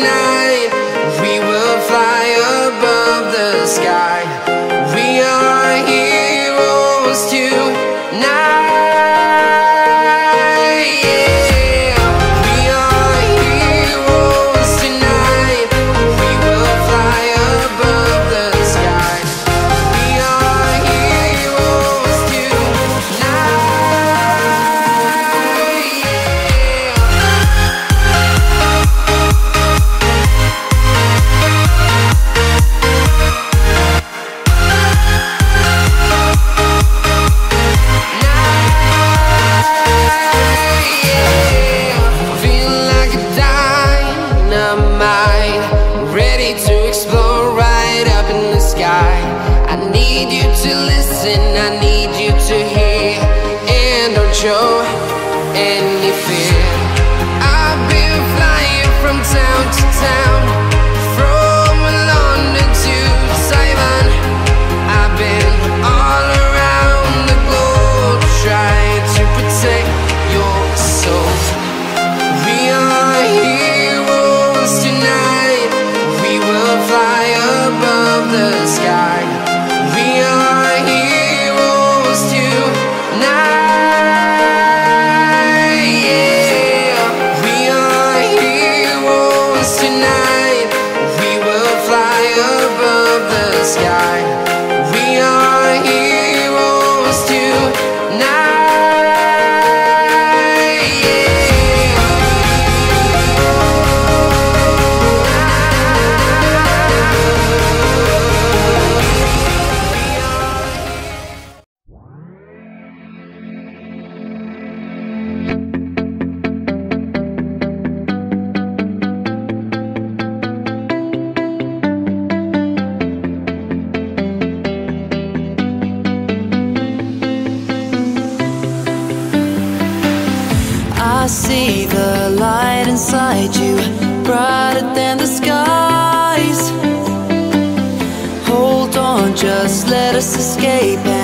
night. We will fly above the sky. We are heroes too just escaping.